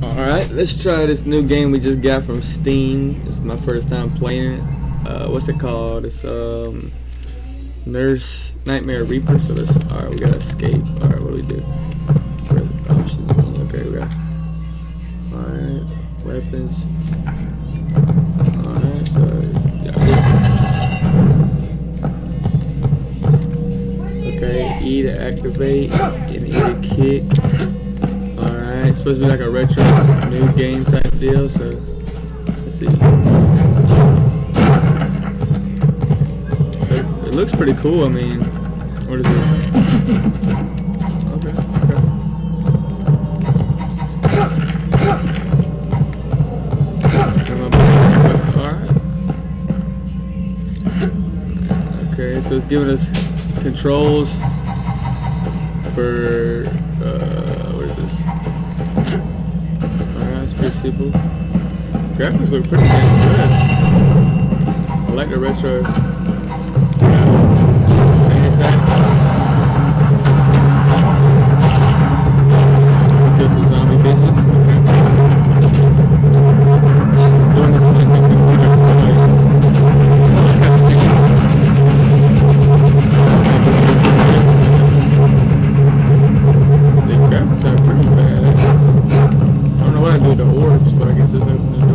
Alright, let's try this new game we just got from Steam. It's my first time playing it. Uh, what's it called? It's um, Nurse Nightmare Reaper. So let's. Alright, we gotta escape. Alright, what do we do? Options. Okay, we got. Alright, weapons. Alright, so. Yeah, okay, E to activate, and E to kick. It's supposed to be like a retro new game type deal, so let's see. So it looks pretty cool, I mean, what is this? Okay, okay. Alright. Okay, so it's giving us controls for It's. Graphics look pretty damn good. I like the retro. What I do with the orbs, but I guess it's open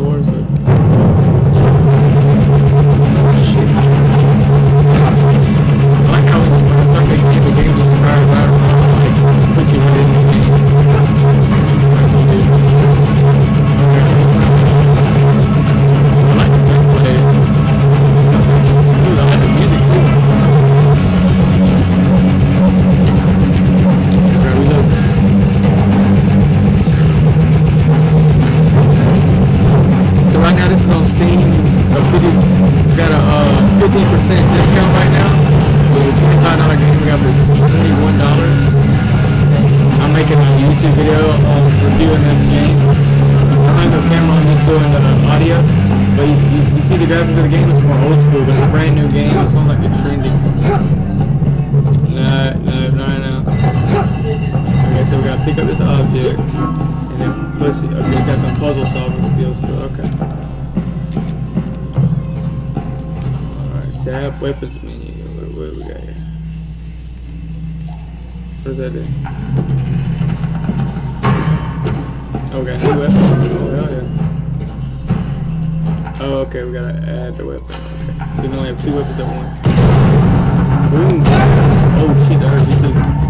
see the graphics of the game, it's more old school, it's a brand new game. It's on like the trending. No, no, no, no. Okay, so we gotta pick up this object and then push it. Okay, got some puzzle solving skills too. Okay. Alright, tab weapons menu. What, what we got here? What's that do? Okay, new weapon. Oh, yeah. Oh, okay, we gotta add the weapon. Okay. So now we have two weapons at once. Boom. Oh shit, that hurt you too.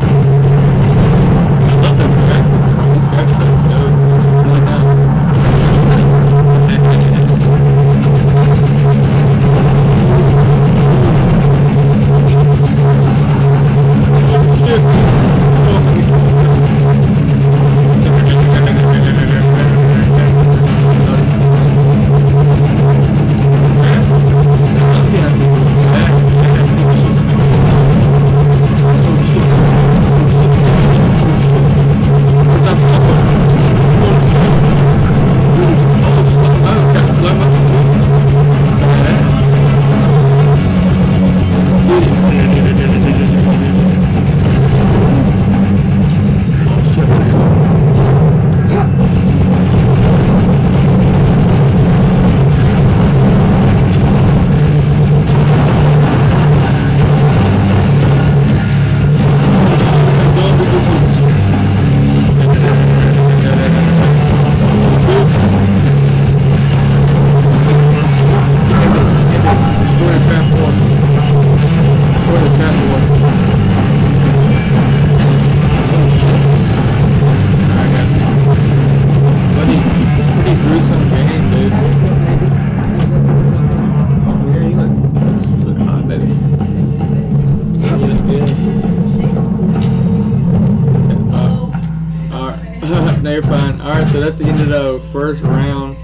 Alright, so that's the end of the first round.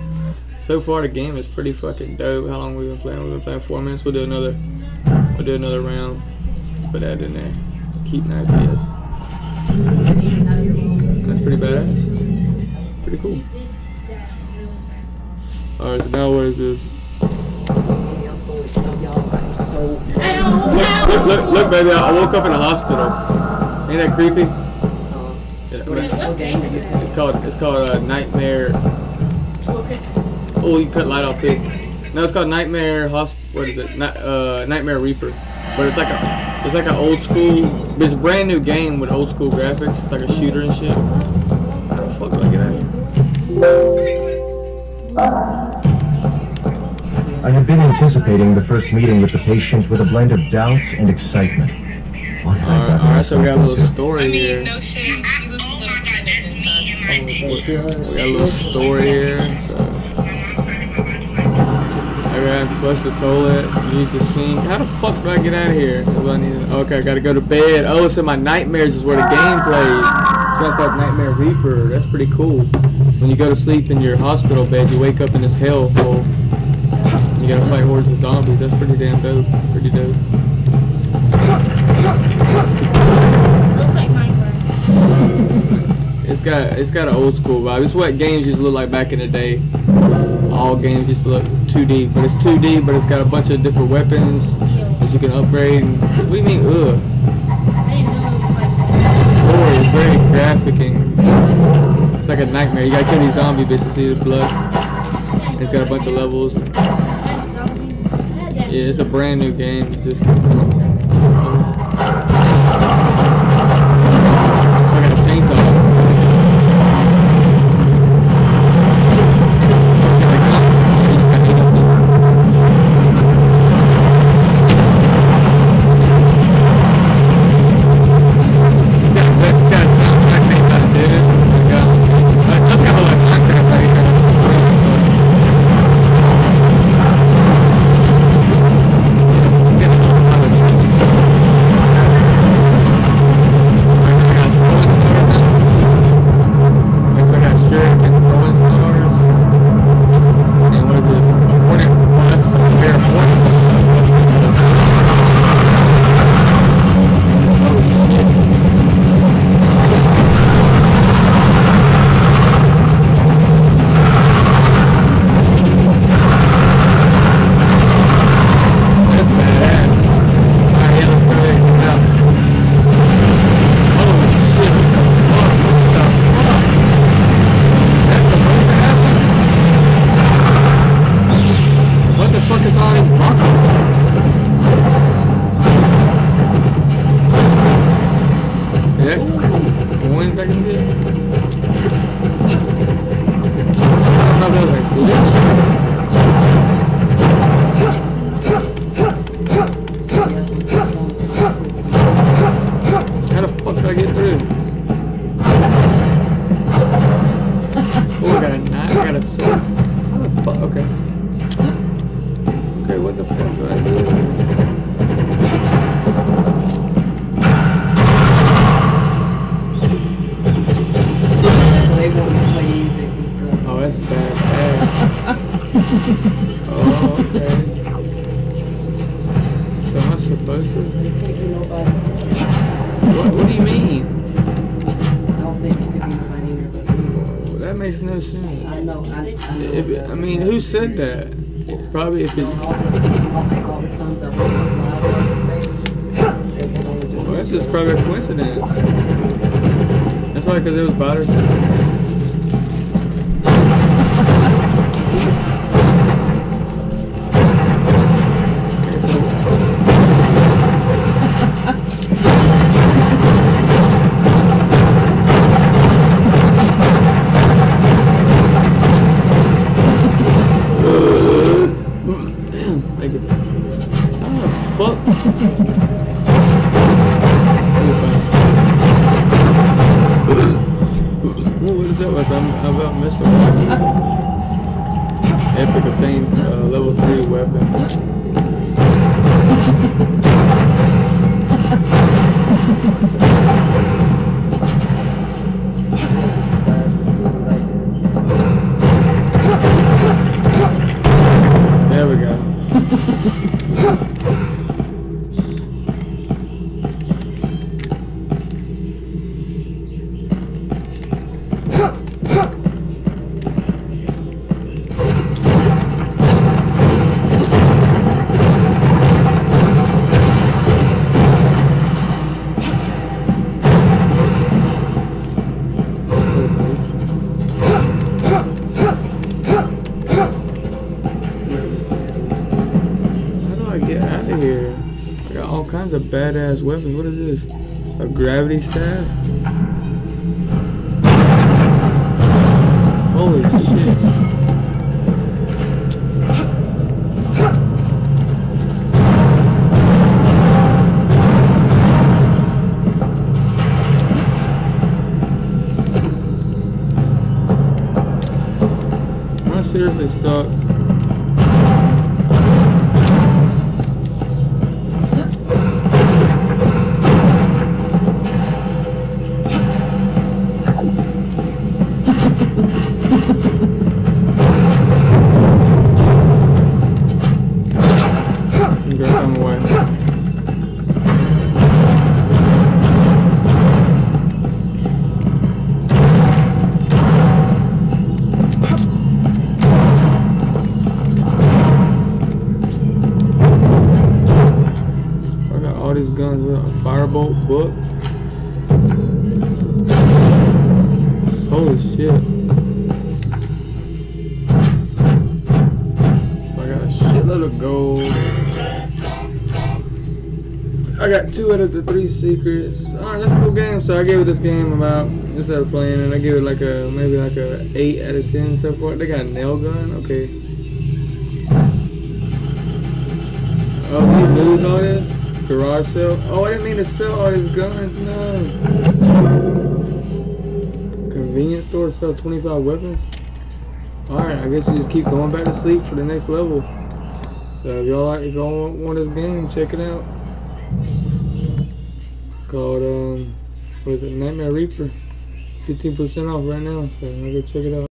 So far, the game is pretty fucking dope. How long we been playing? We've been playing four minutes. We'll do another. We'll do another round. Put that in there. Keep an FPS. That's pretty badass. Pretty cool. Alright, so now what is this? Look, look, look, baby, I woke up in a hospital. Ain't that creepy? Yeah, What, what game did you play? It's called it's called uh, Nightmare. Oh, you cut light off pick. No, it's called Nightmare Hosp. What is it? Ni- uh, Nightmare Reaper. But it's like a it's like an old school. It's a brand new game with old school graphics. It's like a shooter and shit. How the fuck do I get out of here? I had been anticipating the first meeting with the patient with a blend of doubt and excitement. I Alright, gotten alright. So we got a little story here. We got a little story here. So I gotta flush the toilet. Use the sink. How the fuck do I get out of here? I need. Okay, I gotta go to bed. Oh, so my nightmares is where the game plays. That's like Nightmare Reaper. That's pretty cool. When you go to sleep in your hospital bed, you wake up in this hellhole. You gotta fight hordes of zombies. That's pretty damn dope. Pretty dope. Looks like Minecraft. It's got it's got an old school vibe. It's what games used to look like back in the day. All games used to look 2D, but it's 2D, but it's got a bunch of different weapons that you can upgrade. And, what do you mean, ugh? I didn't know it was like Story is very graphic and it's like a nightmare. You gotta kill these zombie bitches, see the blood. It's got a bunch of levels. Yeah, it's a brand new game. Just oh, okay. So am I supposed to? They can't do nobody. What, what do you mean? I don't think it could be nobody in there. That makes no sense. I know, I, I know. If, I mean, who said that? Probably if it. Well, that's just probably a coincidence. That's probably because it was Batterson. Of badass weapons. What is this? A gravity staff? Holy shit. Seriously stuck? Firebolt book. Holy shit. So I got a shitload of gold. I got two out of the three secrets. Alright, that's a cool game. So I gave this game about instead of playing and I give it like a maybe like a eight out of ten so far. They got a nail gun, okay. Oh, we lose all this? Garage sale? Oh, I didn't mean to sell all these guns, no. Convenience store sell 25 weapons? Alright, I guess you just keep going back to sleep for the next level. So if y'all like, if y'all want, want this game, check it out. It's called, um, what is it, Nightmare Reaper. 15% off right now, so I'll go check it out.